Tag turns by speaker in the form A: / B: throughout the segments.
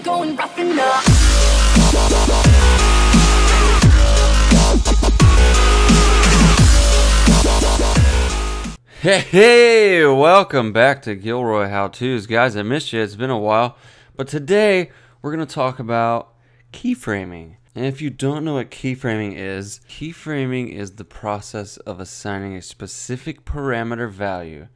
A: going.
B: Hey, hey, welcome back to Gilroy How To's. Guys, I missed you. It's been a while. But today, we're going to talk about keyframing. And if you don't know what keyframing is, keyframing is the process of assigning a specific parameter value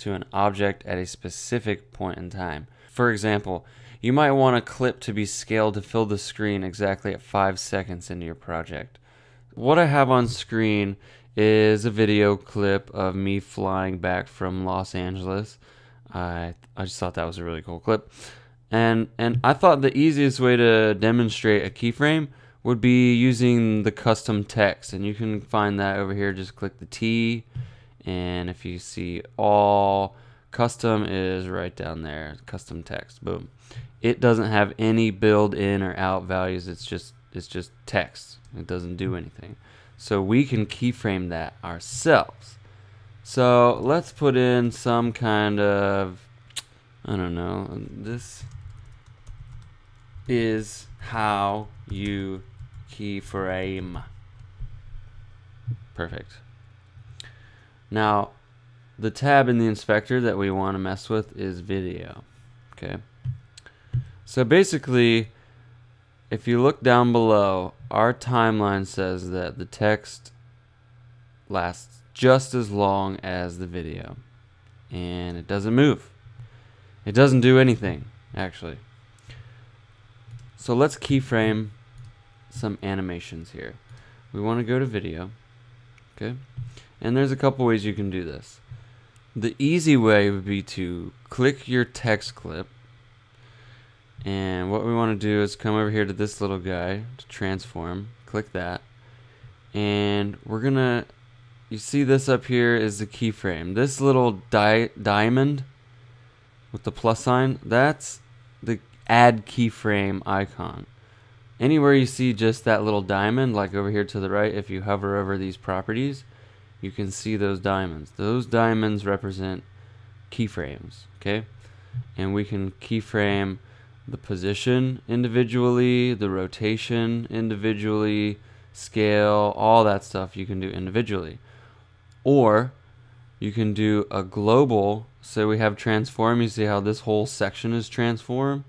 B: to an object at a specific point in time. For example, you might want a clip to be scaled to fill the screen exactly at 5 seconds into your project. What I have on screen is a video clip of me flying back from Los Angeles. I I just thought that was a really cool clip. And and I thought the easiest way to demonstrate a keyframe would be using the custom text and you can find that over here just click the T and if you see all custom is right down there custom text boom. It doesn't have any build in or out values. It's just it's just text. It doesn't do anything. So we can keyframe that ourselves. So let's put in some kind of i don't know this is how you keyframe. Perfect now the tab in the inspector that we want to mess with is video. Okay. So basically, if you look down below, our timeline says that the text lasts just as long as the video. And it doesn't move. It doesn't do anything, actually. So let's keyframe some animations here. We want to go to video. Okay. And there's a couple ways you can do this. The easy way would be to click your text clip. And what we want to do is come over here to this little guy to transform. Click that. And we're going to, you see this up here is the keyframe. This little di diamond with the plus sign, that's the add keyframe icon. Anywhere you see just that little diamond, like over here to the right, if you hover over these properties, you can see those diamonds. Those diamonds represent keyframes, okay? And we can keyframe the position individually, the rotation individually, scale, all that stuff you can do individually. Or you can do a global, so we have transform, you see how this whole section is transform?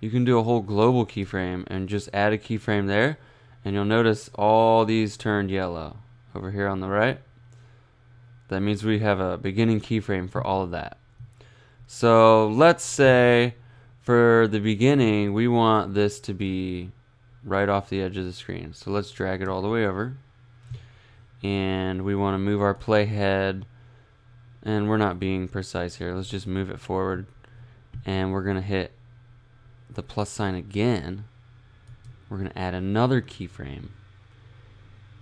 B: You can do a whole global keyframe and just add a keyframe there, and you'll notice all these turned yellow over here on the right. That means we have a beginning keyframe for all of that. So let's say for the beginning, we want this to be right off the edge of the screen. So let's drag it all the way over. And we want to move our playhead. And we're not being precise here. Let's just move it forward. And we're going to hit the plus sign again. We're going to add another keyframe.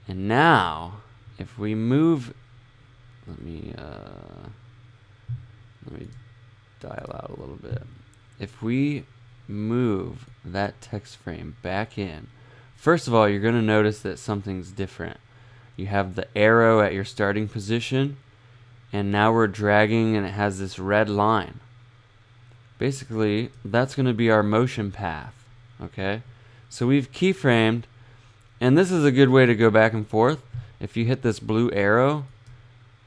B: And now, if we move, let me uh, let me dial out a little bit. If we move that text frame back in, first of all, you're going to notice that something's different. You have the arrow at your starting position, and now we're dragging, and it has this red line. Basically, that's going to be our motion path. Okay, so we've keyframed and this is a good way to go back and forth. If you hit this blue arrow,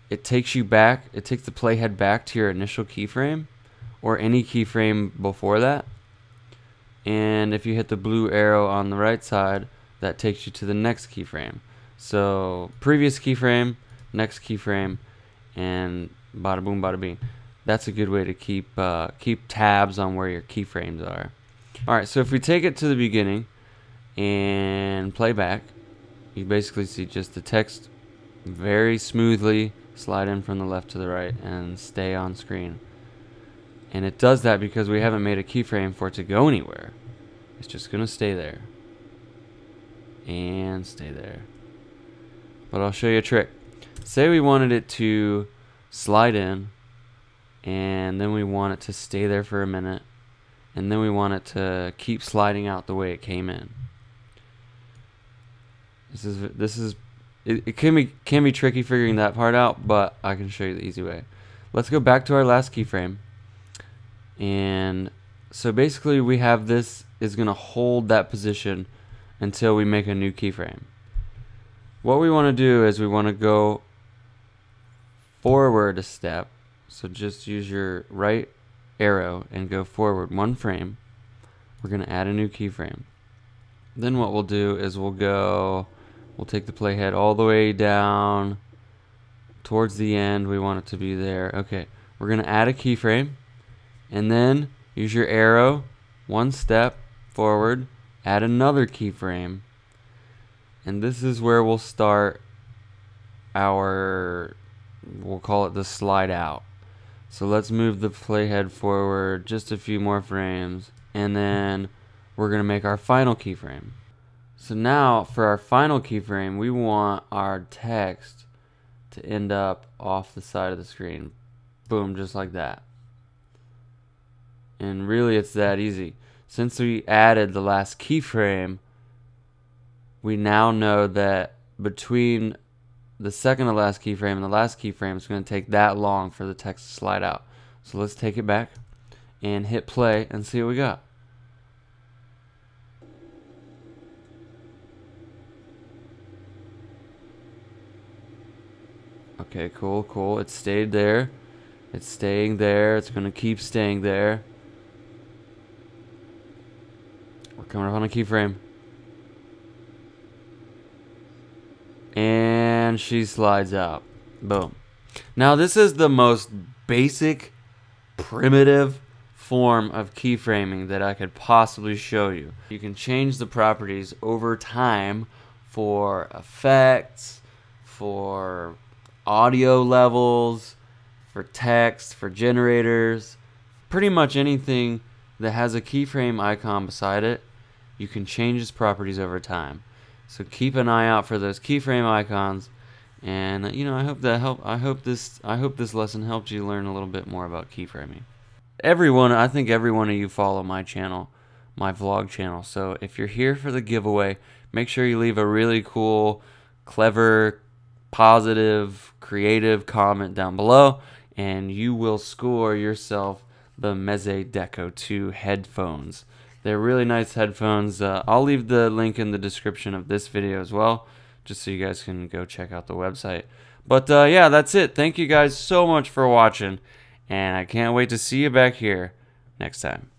B: it takes you back, it takes the playhead back to your initial keyframe or any keyframe before that. And if you hit the blue arrow on the right side, that takes you to the next keyframe. So previous keyframe, next keyframe, and bada boom, bada bing. That's a good way to keep uh, keep tabs on where your keyframes are. All right, so if we take it to the beginning, and playback, you basically see just the text very smoothly slide in from the left to the right and stay on screen. And it does that because we haven't made a keyframe for it to go anywhere. It's just going to stay there. And stay there. But I'll show you a trick. Say we wanted it to slide in and then we want it to stay there for a minute and then we want it to keep sliding out the way it came in. This is this is it, it can be can be tricky figuring that part out, but I can show you the easy way. Let's go back to our last keyframe and So basically we have this is going to hold that position until we make a new keyframe. What we want to do is we want to go forward a step. So just use your right arrow and go forward one frame. We're going to add a new keyframe. Then what we'll do is we'll go, we'll take the playhead all the way down towards the end. We want it to be there. Okay, we're going to add a keyframe and then use your arrow one step forward, add another keyframe. And this is where we'll start our, we'll call it the slide out. So let's move the playhead forward just a few more frames. And then we're going to make our final keyframe. So now for our final keyframe, we want our text to end up off the side of the screen. Boom, just like that. And really it's that easy. Since we added the last keyframe, we now know that between the second to last keyframe and the last keyframe, it's going to take that long for the text to slide out. So let's take it back and hit play and see what we got. Okay, cool, cool. It stayed there. It's staying there. It's going to keep staying there. We're coming up on a keyframe. And she slides out. Boom. Now, this is the most basic, primitive form of keyframing that I could possibly show you. You can change the properties over time for effects, for audio levels, for text, for generators, pretty much anything that has a keyframe icon beside it, you can change its properties over time. So keep an eye out for those keyframe icons and you know, I hope that help I hope this I hope this lesson helped you learn a little bit more about keyframing. Everyone, I think every one of you follow my channel, my vlog channel. So if you're here for the giveaway, make sure you leave a really cool, clever, positive, creative comment down below and you will score yourself the Meze Deco 2 headphones. They're really nice headphones. Uh, I'll leave the link in the description of this video as well, just so you guys can go check out the website. But uh, yeah, that's it. Thank you guys so much for watching, and I can't wait to see you back here next time.